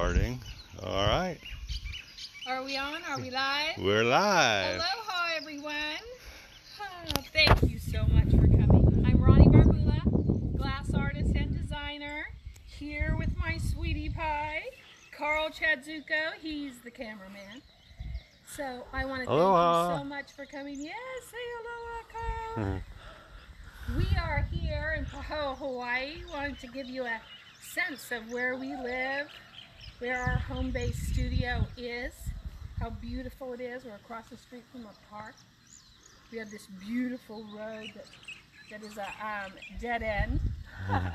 Starting. All right. Are we on? Are we live? We're live. Aloha, everyone. Oh, thank you so much for coming. I'm Ronni Barbula, glass artist and designer, here with my sweetie pie, Carl Chadzuko. He's the cameraman. So I want to thank Aloha. you so much for coming. Yes, say aloha, Carl. Mm-hmm. We are here in Pahoa, Hawaii. Wanted to give you a sense of where we live, where our home base studio is, how beautiful it is. We're across the street from a park. We have this beautiful road that, that is a um, dead end.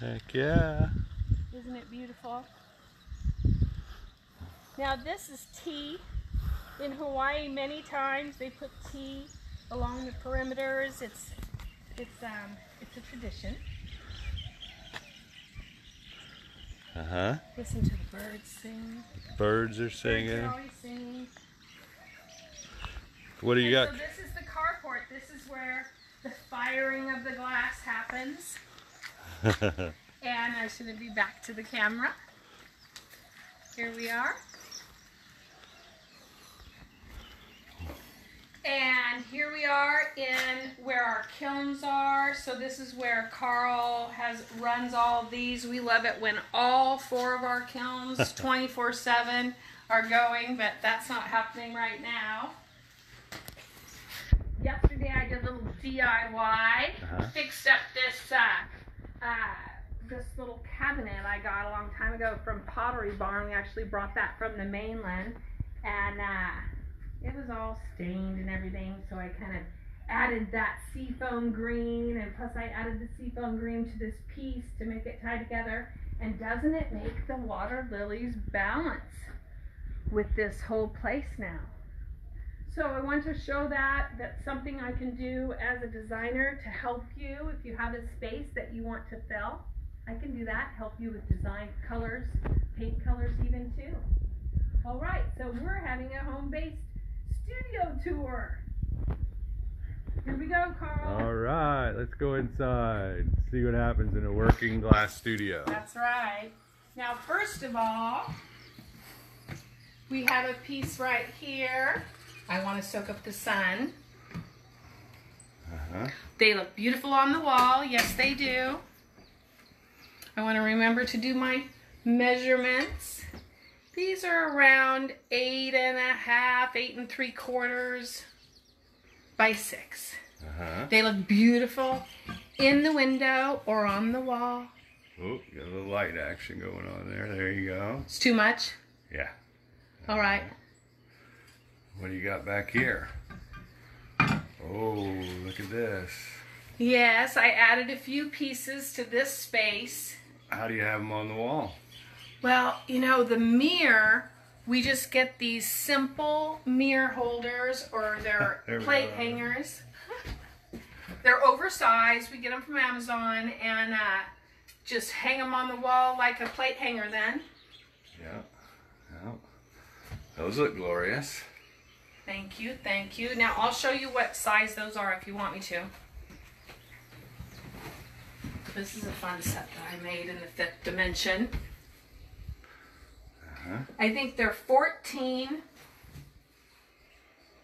Heck yeah. Isn't it beautiful? Now this is tea. In Hawaii, many times they put tea along the perimeters. It's it's um it's a tradition. Uh huh. Listen to the birds sing. Birds are Birds singing. are always singing. What do you And got? So this is the carport. This is where the firing of the glass happens. And I shouldn't be back to the camera. Here we are. And here we are in where our kilns are. So this is where Carl has runs all of these. We love it when all four of our kilns 24/7 are going, but that's not happening right now. Yesterday I did a little DIY. Uh-huh. Fixed up this uh, uh, this little cabinet I got a long time ago from Pottery Barn. We actually brought that from the mainland, and uh, it was all stained and everything. So I kind of added that seafoam green, and plus I added the seafoam green to this piece to make it tie together. And doesn't it make the water lilies balance with this whole place now? So I want to show that that's something I can do as a designer to help you if you have a space that you want to fill. I can do that, help you with design colors, paint colors even too. All right, so we're having a home-based studio tour. Here we go, Carl. All right, let's go inside. See what happens in a working glass studio. That's right. Now, first of all, we have a piece right here. I want to soak up the sun. Uh-huh. They look beautiful on the wall. Yes, they do. I want to remember to do my measurements. These are around eight and a half, eight and three quarters by six. Uh-huh. They look beautiful in the window or on the wall. Oh, got a little light action going on there. There you go. It's too much. Yeah. All right. What do you got back here? Oh, look at this. Yes, I added a few pieces to this space. How do you have them on the wall? Well, you know, the mirror, we just get these simple mirror holders or they're plate hangers. they're oversized. We get them from Amazon and uh, just hang them on the wall like a plate hanger then. Yeah. Yeah. Those look glorious. Thank you, thank you. Now I'll show you what size those are if you want me to. This is a fun set that I made in the fifth dimension. Uh-huh. I think they're 14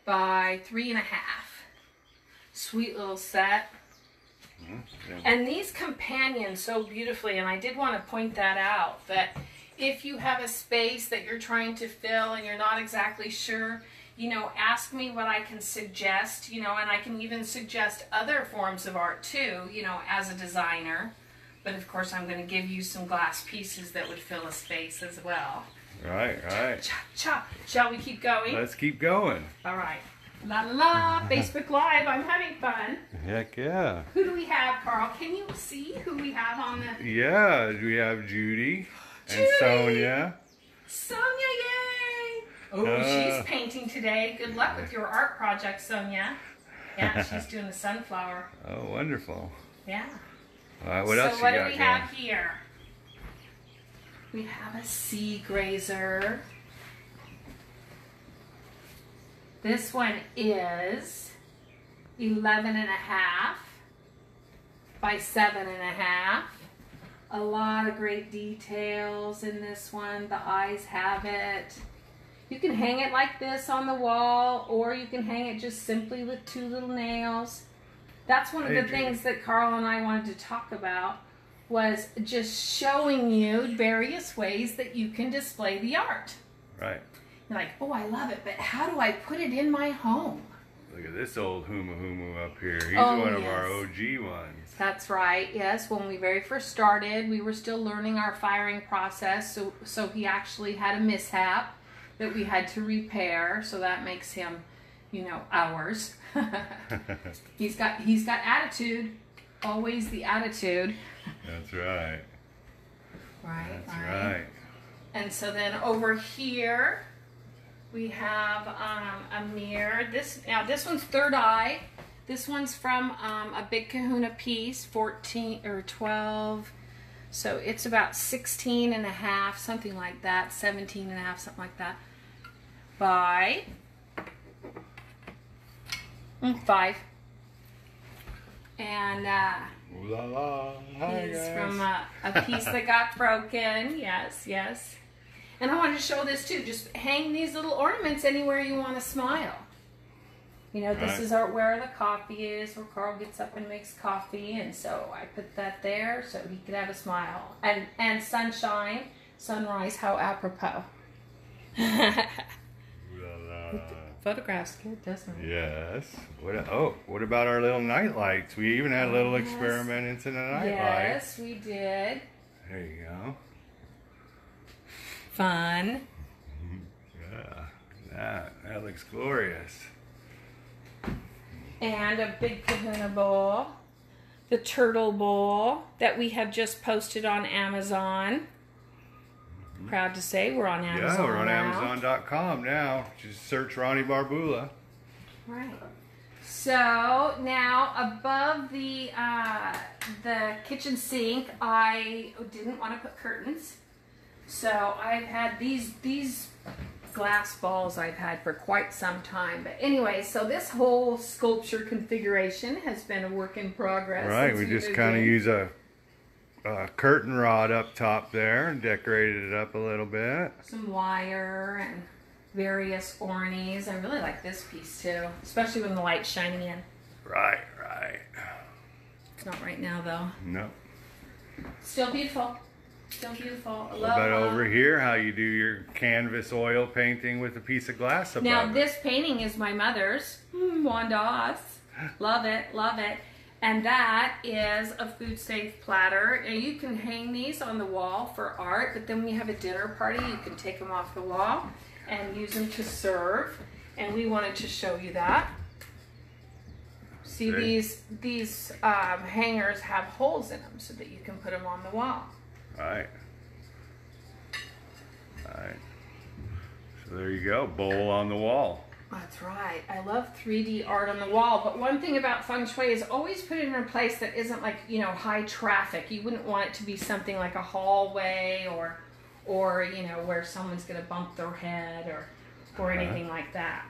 by three and a half. Sweet little set. Yeah. And these companion so beautifully, and I did want to point that out that if you have a space that you're trying to fill and you're not exactly sure, you know, ask me what I can suggest, you know, and I can even suggest other forms of art too, you know, as a designer. But of course, I'm going to give you some glass pieces that would fill a space as well. Right, right. Cha cha. Shall we keep going? Let's keep going. All right. La la la. Facebook Live. I'm having fun. Heck yeah. Who do we have, Carl? Can you see who we have on the Yeah, we have Judy and Judy! Sonia. Sonia? Yay! Oh, Uh. she's painting today. Good luck with your art project, Sonia. Yeah, she's doing a sunflower. Oh, wonderful. Yeah. All right, what so else what do we have here? We have a sea grazer. This one is 11 and a half by seven and a half. A lot of great details in this one. The eyes have it. You can hang it like this on the wall, or you can hang it just simply with two little nails. That's one of the things that Carl and I wanted to talk about was just showing you various ways that you can display the art. Right. You're like, oh, I love it, but how do I put it in my home? Look at this old Humu Humu up here. He's Oh, one of our. OG ones. That's right. Yes, when we very first started, we were still learning our firing process. So, so he actually had a mishap that we had to repair. So that makes him, you know, ours. he's got he's got attitude. Always the attitude. That's right. Right. That's right. And so then over here, we have um, a mirror. This now this one's third eye. This one's from um, a Big Kahuna piece, 14 or 12. So it's about 16 and a half, something like that, 17 and a half, something like that. By mm, five. And uh, la la. Hi, is guys. from a, a piece that got broken. Yes, yes. And I wanted to show this too. Just hang these little ornaments anywhere you want to smile. You know, this Right. is our where the coffee is, where Carl gets up and makes coffee, and so I put that there so he could have a smile. And and sunshine, sunrise, how apropos. Ooh la la. Photographs good, doesn't it? Yes. What? a- Oh, what about our little night lights? We even had a little Yes. experiment into the night light. Yes, we did. There you go. Fun. Mm-hmm. Yeah. That that looks glorious. and a big kahuna bowl, the turtle bowl that we have just posted on Amazon. Proud to say we're on Amazon. yeah, we're on now. Amazon.com now. Just search Ronni Barbula. Right. So now above the uh, the kitchen sink, I didn't want to put curtains, so I've had these these glass balls I've had for quite some time. But anyway, so this whole sculpture configuration has been a work in progress. Right. We just kind of use a, a curtain rod up top there and decorated it up a little bit. some wire and various ornies. I really like this piece too, especially when the light's shining in. Right. Right. It's not right now though. No. Still beautiful. Still beautiful. I What love about uh, over here? How you do your canvas oil painting with a piece of glass above Now it? this painting is my mother's. Mm, Wanda's. Love it, love it. And that is a food safe platter. And you can hang these on the wall for art, but then when you have a dinner party, you can take them off the wall and use them to serve. And we wanted to show you that. See Okay. these these um, hangers have holes in them so that you can put them on the wall. Right. Right. So there you go. Bowl on the wall. That's right. I love 3D art on the wall, but one thing about feng shui is always put it in a place that isn't like, you know, high traffic. You wouldn't want it to be something like a hallway or or, you know, where someone's going to bump their head or or Uh-huh. anything like that.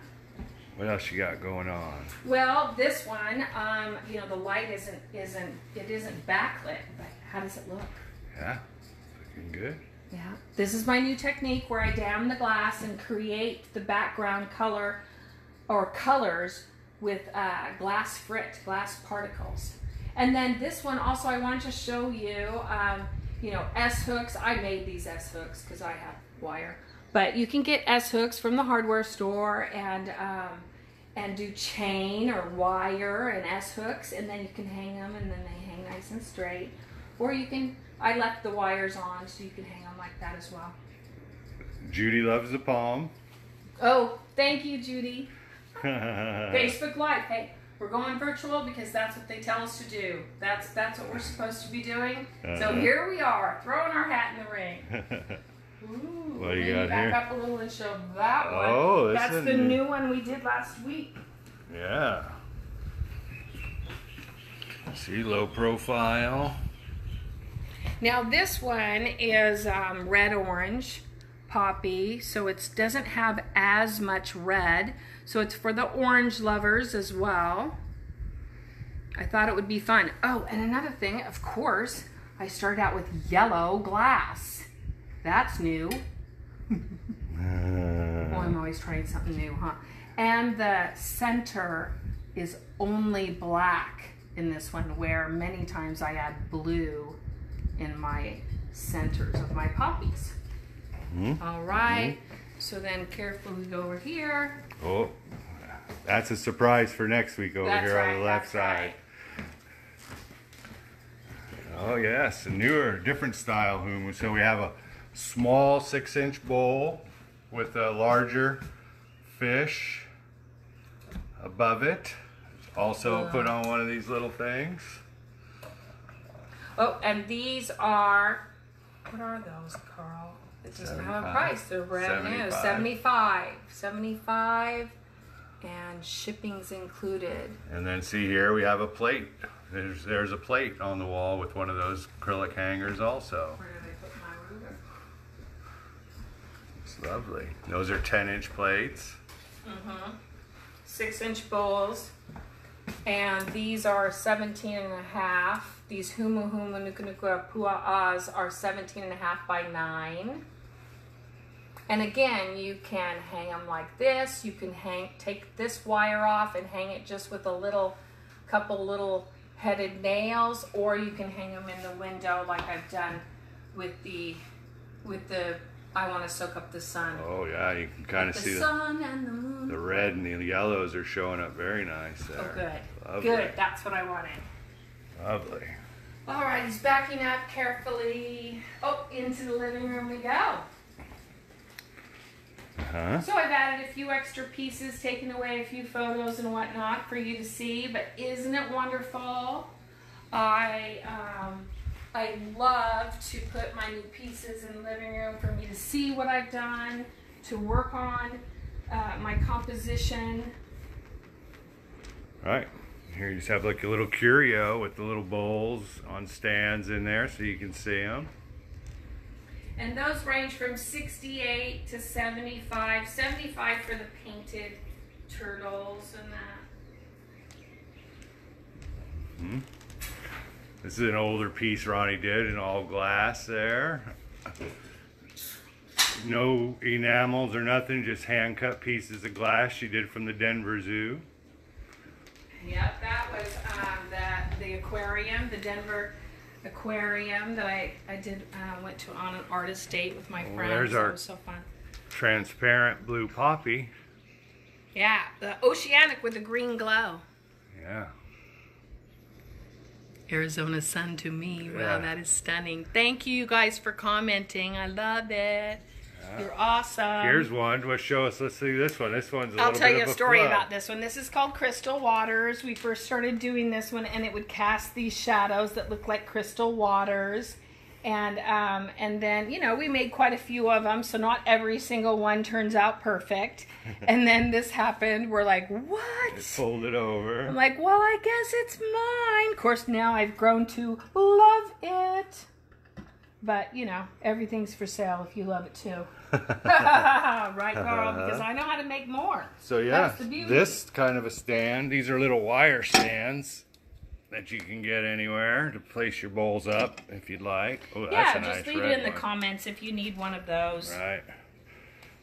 What else you got going on? Well, this one, um, you know, the light isn't isn't it isn't backlit, but how does it look? Yeah. Looking good. Yeah. This is my new technique where I dam the glass and create the background color or colors with uh, glass frit, glass particles. And then this one also I wanted to show you, um, you know, S hooks. I made these S hooks because I have wire. But you can get S hooks from the hardware store and um, and do chain or wire and S hooks, and then you can hang them, and then they hang nice and straight. Or you can, I left the wires on so you can hang them like that as well. Judy loves the palm. Oh, thank you, Judy. Facebook. Live. Hey, we're going virtual because that's what they tell us to do. That's that's what we're supposed to be doing. So Uh-huh. here we are, throwing our hat in the ring. Ooh, What do you got back here? up a little and show that one. Oh, that's the new. new one we did last week. yeah. See, low profile. Now this one is um, red orange poppy, so it doesn't have as much red. So it's for the orange lovers as well. I thought it would be fun. Oh, and another thing, of course, I started out with yellow glass. That's new. Oh, I'm always trying something new, huh? And the center is only black in this one, where many times I add blue in my centers of my poppies. Mhm. All right. So then carefully go over here. Oh, that's a surprise for next week over That's here right, on the left side. Oh yes, a newer, different style humu. So we have a small six-inch bowl with a larger fish above it. Also put on one of these little things. Oh, and these are what are those, Carl? It doesn't have a price. They're brand new. 75. 75. 75 and shipping's included. And then see here we have a plate. There's there's a plate on the wall with one of those acrylic hangers also. Where did I put my ruler? It's lovely. Those are 10-inch plates. Mm-hmm. Six inch bowls. And these are 17 and a half. These Humuhumunukunukuapua'as are 17 and a half by 9. And again, you can hang them like this. You can hang, take this wire off and hang it just with a little, couple little headed nails, or you can hang them in the window like I've done with the, with the, I want to soak up the sun. Oh yeah, you can kind of see the, sun and the moon. the red and the yellows are showing up very nice oh, there. Oh, good. Lovely. Good. That's what I wanted. Lovely. All right, he's backing up carefully. Oh, into the living room we go. Huh? So I've added a few extra pieces, taken away a few photos and whatnot for you to see. But isn't it wonderful? I um, I love to put my new pieces in the living room for me to see what I've done, to work on uh, my composition. Right. Here you just have like a little curio with the little bowls on stands in there so you can see them. And those range from 68 to 75. 75 for the painted turtles and that. Hmm. This is an older piece Ronni did in all glass there. No enamels or nothing, just hand cut pieces of glass she did from the Denver Zoo. Yep, that was um, the, the aquarium, the Denver aquarium that I, I did, uh, went to on an artist date with my Well, friends. there's our- was so fun. Transparent blue poppy. Yeah, the oceanic with the green glow. Yeah. Arizona sun to me. Wow, that is stunning. Thank you guys for commenting. I love it. You're awesome. Here's one. Let's show us. Let's see this one. This one's a I'll little tell bit you of a story flood. about this one. This is called Crystal Waters. We first started doing this one, and it would cast these shadows that look like crystal waters. And um, and then you know we made quite a few of them, so not every single one turns out perfect. and then this happened. We're like, what? It over. I'm like, well, I guess it's mine. Of course, now I've grown to love it. But you know, everything's for sale if you love it too. right, Carl? Because I know how to make more. So yeah, That's the beauty. this kind of a stand. These are little wire stands that you can get anywhere to place your bowls up if you'd like. Oh, that's Yeah, a just nice leave it in the comments if you need one of those. Right.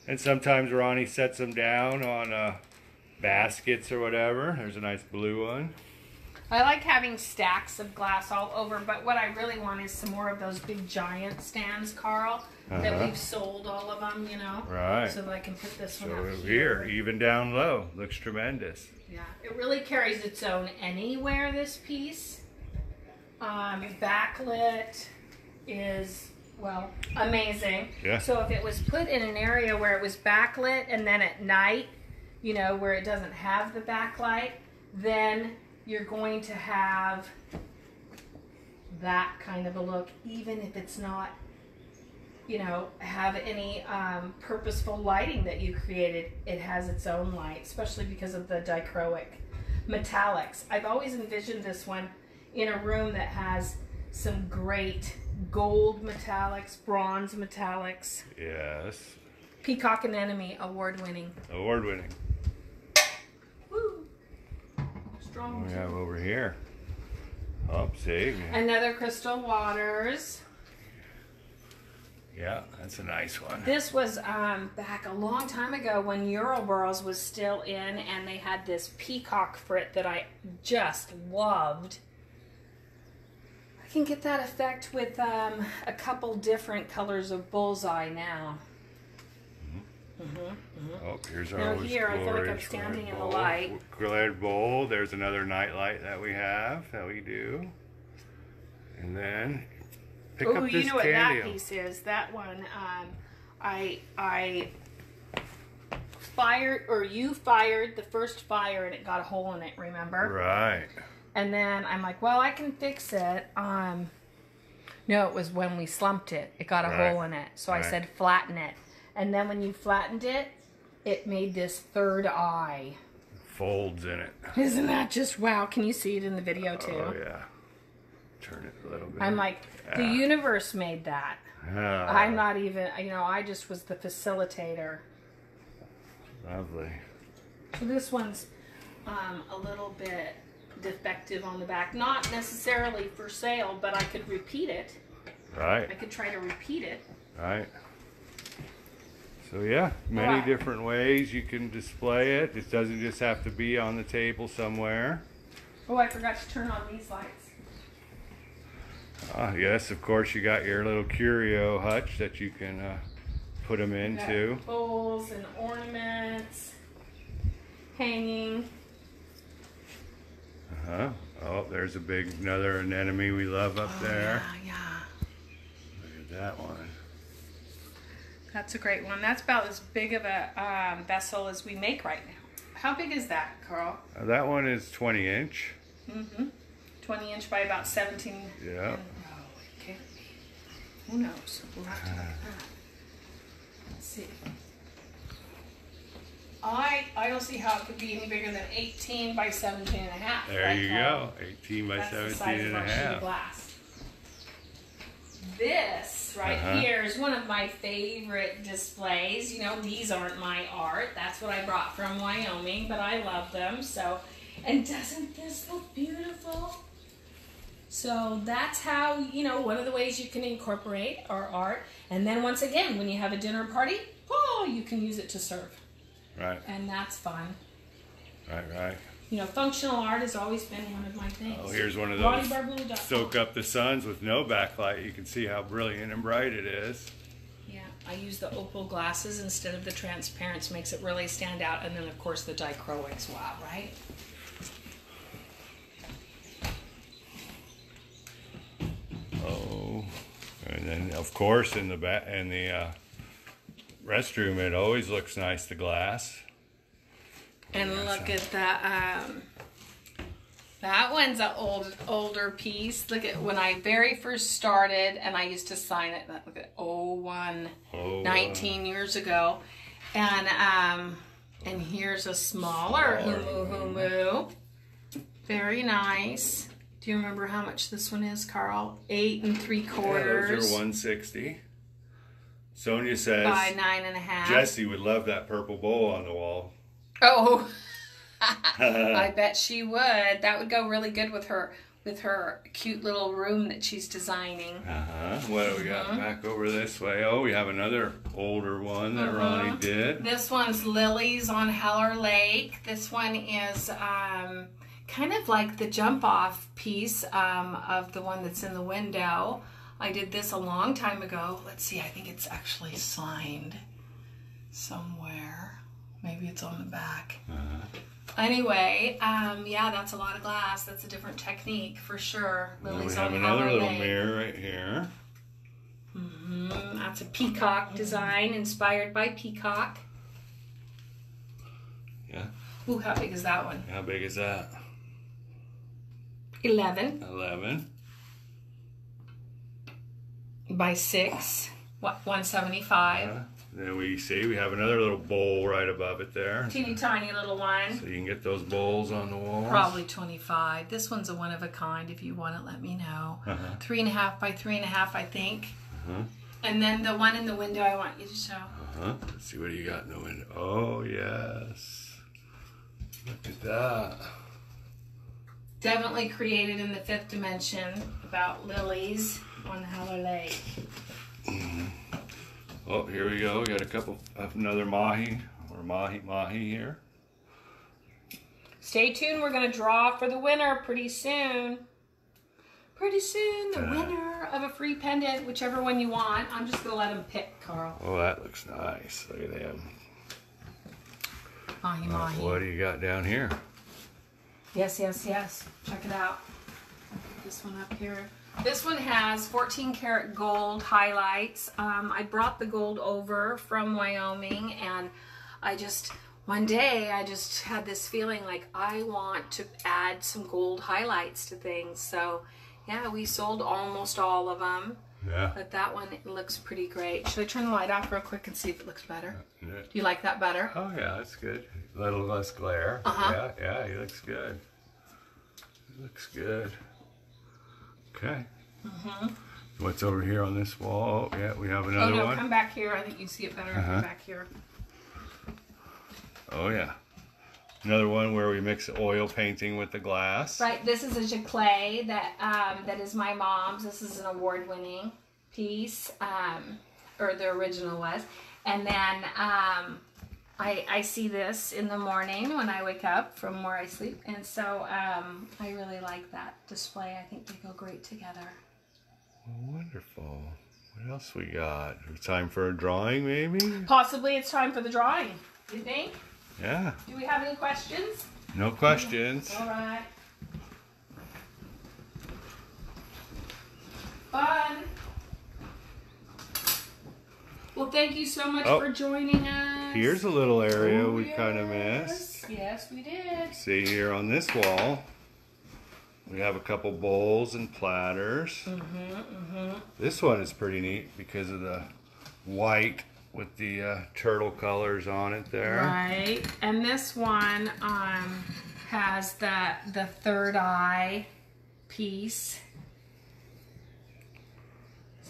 And sometimes Ronni sets them down on uh, baskets or whatever. There's a nice blue one. I like having stacks of glass all over, but what I really want is some more of those big giant stands, Carl, that Uh-huh. we've sold all of them, you know, Right. so that I can put this one So up here, even down low, looks tremendous. Yeah, it really carries its own anywhere. This piece, um, backlit, is well amazing. Yeah. So if it was put in an area where it was backlit, and then at night, you know, where it doesn't have the backlight, then you're going to have that kind of a look, even if it's not you know, have any um, purposeful lighting that you created. It has its own light, especially because of the dichroic metallics. I've always envisioned this one in a room that has some great gold metallics, bronze metallics. Yes. Peacock Anemone award winning. Award winning. Strong. We have over here. Oh, see? Another Crystal Waters. Yeah, that's a nice one. This was um, back a long time ago when Uroboros was still in, and they had this peacock frit that I just loved. I can get that effect with um, a couple different colors of bullseye now. Oh, here's our Now always here, I feel like I'm standing in the bowl. light. Red bowl. There's another night light that we have that we do. And then pick Oh, up you this know what that piece is? That one, um, I I fired or you fired the first fire and it got a hole in it. Remember? Right. And then I'm like, well, I can fix it. Um, no, it was when we slumped it. It got a Right. hole in it. So I said, flatten it. And then when you flattened it, it made this third eye. Folds in it. Isn't that just wow? Can you see it in the video too? Oh yeah. Turn it a little bit. I'm like, the universe made that. Ah, I'm not even, you know, I just was the facilitator. Lovely. So this one's um, a little bit defective on the back. Not necessarily for sale, but I could repeat it. Right. I could try to repeat it. Right. So yeah, many Alright. different ways you can display it. It doesn't just have to be on the table somewhere. Oh, I forgot to turn on these lights. Ah, yes, of course you got your little curio hutch that you can uh, put them into. Bowls and ornaments, hanging. Uh-huh. Oh, there's a big another anemone we love up there. Oh, Yeah, yeah. Look at that one. That's a great one. That's about as big of a um, vessel as we make right now. How big is that, Carl? Uh, that one is 20 inch. Mm-hmm. 20 inch by about 17. Yeah. And, oh, it can't be. Who knows? We'll have to look at that. Let's see. I I don't see how it could be any bigger than 18 by 17 and a half. There right, you Carl? go. 18 by That's the 17 size and of a our sheet of half. glass. This right Uh-huh. here is one of my favorite displays. You know, these aren't my art. That's what I brought from Wyoming, but I love them. So, and doesn't this look beautiful? So that's how, you know, one of the ways you can incorporate our art. And then once again, when you have a dinner party, oh, you can use it to serve. Right, And that's fun. right, right. You know, functional art has always been one of my things. Oh, here's one of those soak up the suns with no backlight. You can see how brilliant and bright it is. Yeah, I use the opal glasses instead of the transparents, makes it really stand out. And then, of course, the dichroics. Wow, right? Oh, and then of course in the ba- in the uh, restroom, it always looks nice. The glass. And look at that. Um, that one's an old, older piece. Look at when I very first started, and I used to sign it. Look at 01, Oh, uh, 19 years ago, and um, and here's a smaller humu humu. Very nice. Do you remember how much this one is, Carl? Eight and three yeah, quarters. those are 160. Sonia says by nine and a half. Jesse would love that purple bowl on the wall. Oh, I bet she would. That would go really good with her with her cute little room that she's designing. Uh-huh. What do we got Uh-huh. back over this way? Oh, we have another older one that Uh-huh. Ronni did. This one's lilies on Heller Lake. This one is um, kind of like the jump off piece um, of the one that's in the window. I did this a long time ago. Let's see, I think it's actually signed somewhere. Maybe it's on the back. Uh-huh. Anyway, um, yeah, that's a lot of glass. That's a different technique for sure. Well, we have another little mirror right here. Mhm, That's a peacock design inspired by peacock. Yeah. Ooh, how big is that one? How big is that? 11 11. by 6. What, 175. Uh, then we see we have another little bowl right above it there. Teeny tiny little one. So you can get those bowls on the wall. Probably 25. This one's a one of a kind. If you want it, let me know. Uh-huh. Three and a half by three and a half, I think. Uh-huh. And then the one in the window I want you to show. Uh-huh. Let's see what do you got in the window. Oh yes. Look at that. Definitely created in the fifth dimension about lilies on Howler Lake. Oh, here we go. We got a couple, of another mahi or mahi mahi here. Stay tuned. We're going to draw for the winner pretty soon. Pretty soon, the uh, winner of a free pendant, whichever one you want. I'm just going to let him pick, Carl. Oh, that looks nice. Look at them. Mahi uh, mahi. What do you got down here? Yes, yes, yes. Check it out. Put This one up here. This one has 14 karat gold highlights. Um, I brought the gold over from Wyoming and I just, one day I just had this feeling like I want to add some gold highlights to things. So yeah, we sold almost all of them, Yeah. but that one looks pretty great. Should I turn the light off real quick and see if it looks better? Yeah. Do you like that better? Oh yeah, that's good. A little less glare. Uh-huh. Yeah, yeah, he looks good. He looks good. Okay. Mm-hmm. What's over here on this wall? Yeah, we have another one. Oh no, one. come back here. I think you see it better if Uh-huh. back here. Oh yeah. Another one where we mix oil painting with the glass. Right, this is a giclée that um, that is my mom's. This is an award-winning piece, um, or the original was. And then um, I, I see this in the morning when I wake up from where I sleep, and so um, I really like that display. I think they go great together. Wonderful. What else we got? Time for a drawing, maybe? Possibly it's time for the drawing. You think? Yeah. Do we have any questions? No questions. All right. Fun. Well, thank you so much Oh. for joining us. Here's a little area Oh, we kind of missed. Yes, we did. See here on this wall, we have a couple bowls and platters. Mm-hmm, This one is pretty neat because of the white with the uh, turtle colors on it there. Right. And this one um, has the the third eye piece.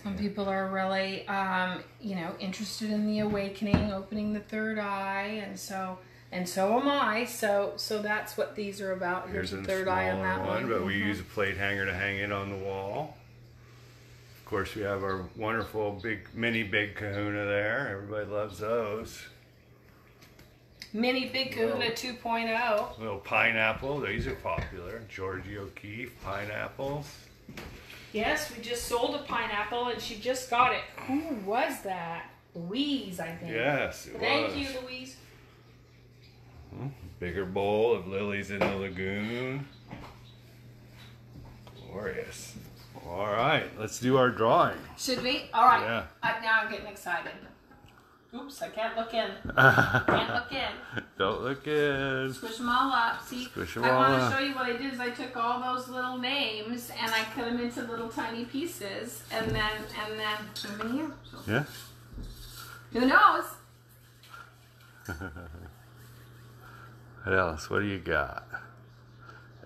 Some people are really, um, you know, interested in the awakening, opening the third eye, and so and so am I. So so that's what these are about. Here's, Here's the a third eye on that one. but we Mhm. use a plate hanger to hang it on the wall. Of course, we have our wonderful big mini big Kahuna there. Everybody loves those. Mini Big Kahuna 2.0. Little pineapple. These are popular. Georgia O'Keeffe pineapples. Yes, we just sold a pineapple, and she just got it. Who was that? Louise, I think. Yes, it Thank was. you, Louise. Bigger bowl of lilies in the lagoon. Glorious. All right, let's do our drawing. Should we? All right. Yeah. Uh, now I'm getting excited. Oops, I can't look in. Can't look in. Don't look in. Squish them all up. See, Squish 'em I all want up. to show you what I did. Is I took all those little names and I cut them into little tiny pieces, and then and then put them in here. So, Yeah. who knows? What else? What do you got?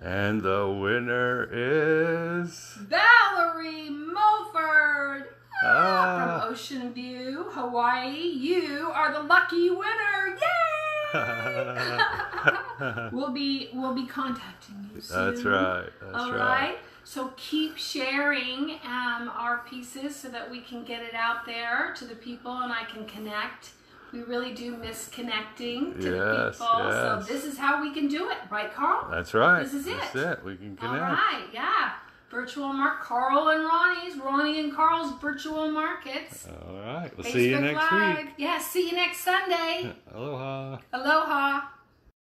And the winner is. Valerie Mulford Ah. from Ocean View, Hawaii. You are the lucky winner! Yay! we'll be we'll be contacting you soon. That's right. That's All right. right. So keep sharing um, our pieces so that we can get it out there to the people and I can connect. We really do miss connecting to the people. yes. So this is how we can do it, right, Carl? That's right. This is That's it. it. We can connect. right, yeah. Virtual mark Carl and Ronni's, Ronni and Carl's virtual markets. All right. We'll see you next Live. week. Yeah, see you next Sunday. Aloha. Aloha.